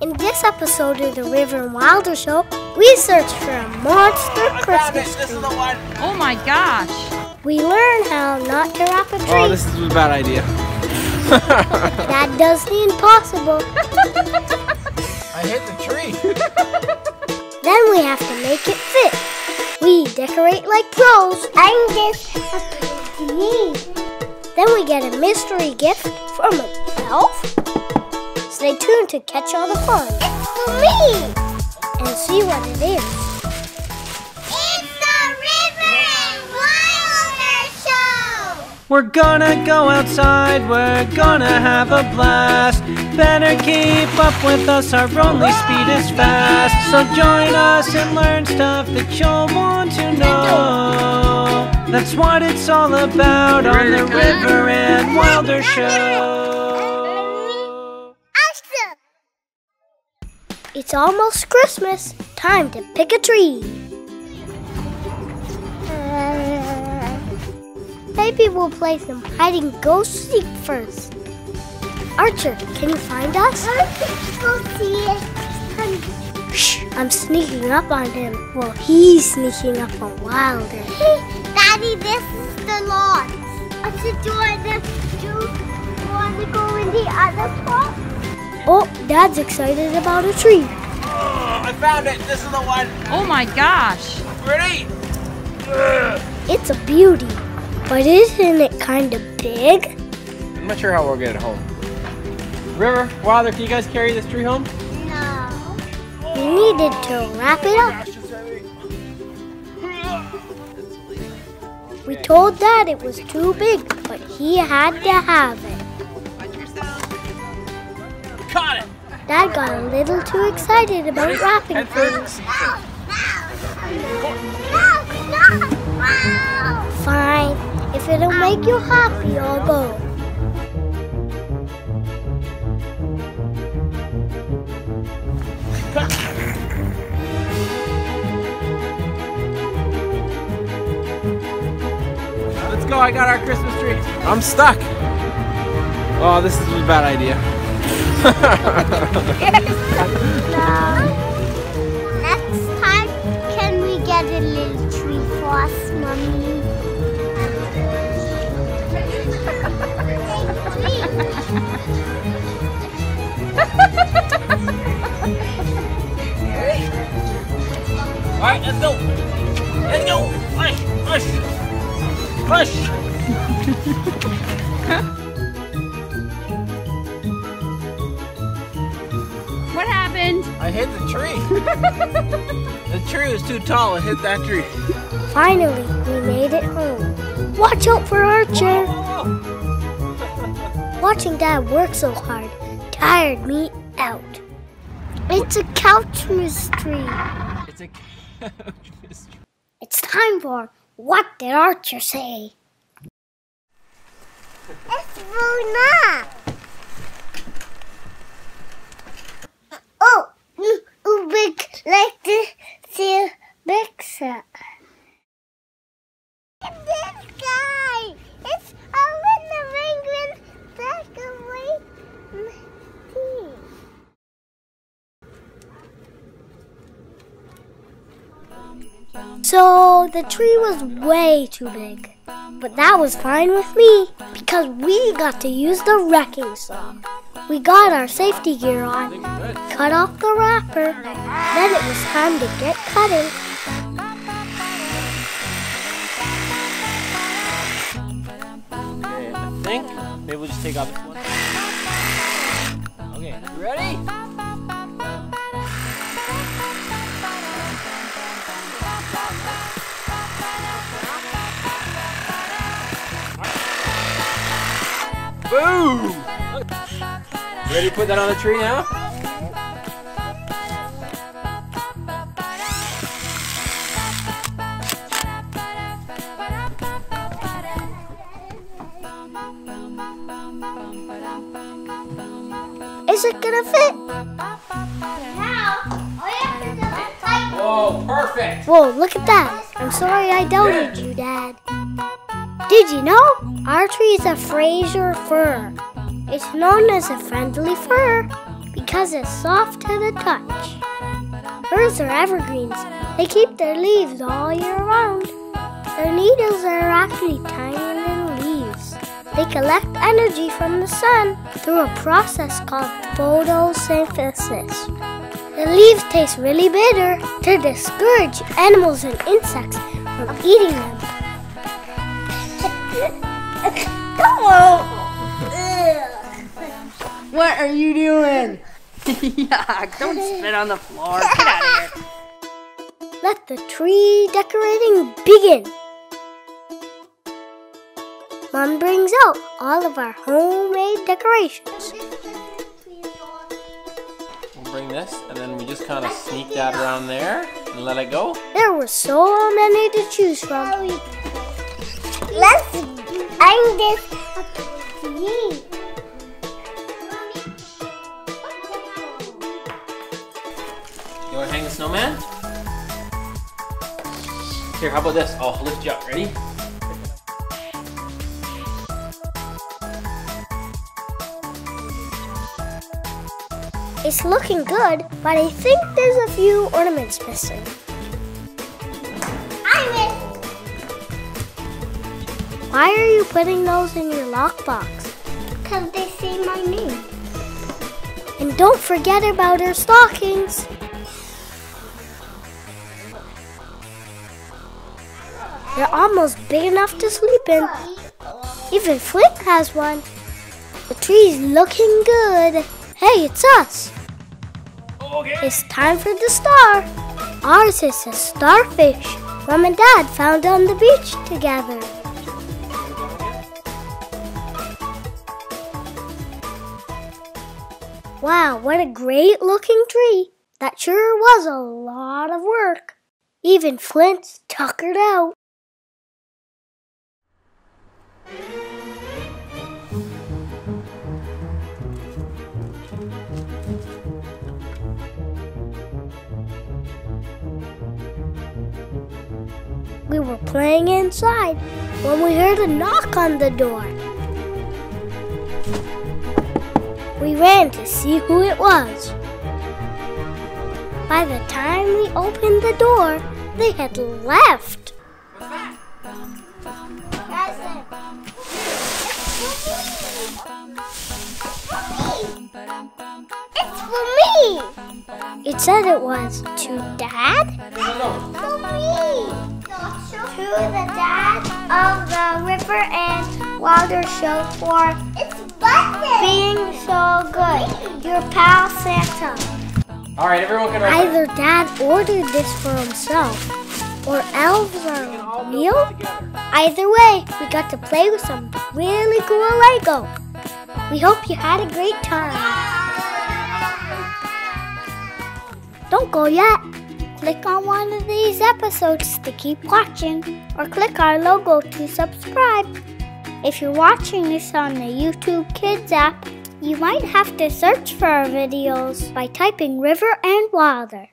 In this episode of the River and Wilder Show, we search for a monster Christmas tree. Oh my gosh. We learn how not to wrap a oh, tree. Oh, this is a bad idea. That does the impossible. I hit the tree. then we have to make it fit. We decorate like pros. I'm just a me. Then we get a mystery gift from an elf. Stay tuned to catch all the fun. It's for me! And see what it is. It's the River and Wilder Show! We're gonna go outside, we're gonna have a blast. Better keep up with us, our only speed is fast. So join us and learn stuff that you'll want to know. That's what it's all about on the River and Wilder Show. It's almost Christmas. Time to pick a tree. Maybe we'll play some hide and go seek first. Archer, can you find us? Shh, I'm sneaking up on him. Well, he's sneaking up on Wilder. Daddy, this is the lawn. Join. Do you want to go in the other spot? Oh, Dad's excited about a tree. Oh, I found it. This is the one. Oh my gosh. Ready? It's a beauty, but isn't it kind of big? I'm not sure how we'll get it home. River, Wilder, can you guys carry this tree home? No. Oh. We needed to wrap it up. We told Dad it was too big, but he had to have it. Dad got a little too excited about wrapping things. Fine, if it'll make you happy, I'll go. Let's go. I got our Christmas tree. I'm stuck. Oh, this is a bad idea. Next time, can we get a little tree for us, Mommy? All right, let's go. Let's go. Push, push, push. I hit the tree. the tree was too tall. I hit that tree. Finally, we made it home. Watch out for Archer! Watching Dad work so hard tired me out. It's a couch mystery. It's a couch mystery. It's time for What Did Archer Say? It's Luna. Oh, mm, mm, big like the the big set. This guy, it's a little penguin back away. my teeth. So the tree was way too big. But that was fine with me because we got to use the wrecking saw. We got our safety gear on, cut off the wrapper, then it was time to get cutting. Okay, I think maybe we'll just take off this one. Okay, ready? Boom! Ready to put that on the tree now? Is it gonna fit? Now, we have to just tighten. Oh, perfect! Whoa, look at that. I'm sorry I doubted you, Dad. Did you know? Our tree is a Fraser fir. It's known as a friendly fir because it's soft to the touch. Firs are evergreens. They keep their leaves all year round. Their needles are actually tiny little leaves. They collect energy from the sun through a process called photosynthesis. The leaves taste really bitter to discourage animals and insects from eating them. What are you doing? Yuck, don't spit on the floor. Get out of here. Let the tree decorating begin. Mom brings out all of our homemade decorations. We'll bring this, and then we just kind of sneak that around there and let it go. There were so many to choose from. This up to me. You want to hang the snowman? Here, how about this? I'll lift you up. Ready? It's looking good, but I think there's a few ornaments missing. Why are you putting those in your lockbox? Because they say my name. And don't forget about our stockings. They're almost big enough to sleep in. Even Flint has one. The tree's looking good. Hey, it's us. Okay. It's time for the star. Ours is a starfish. Mom and Dad found on the beach together. Wow, what a great looking tree. That sure was a lot of work. Even Flint's tuckered out. We were playing inside when we heard a knock on the door. We ran to see who it was. By the time we opened the door, they had left. It's for me. It said it was to Dad? For me. To the dad of the River and Wilder Show for being so good. Your pal Santa. All right, everyone can. Either Dad ordered this for himself, or elves are real. Either way, we got to play with some really cool Lego. We hope you had a great time. Don't go yet. Click on one of these episodes to keep watching, or click our logo to subscribe. If you're watching this on the YouTube Kids app, you might have to search for our videos by typing River and Wilder.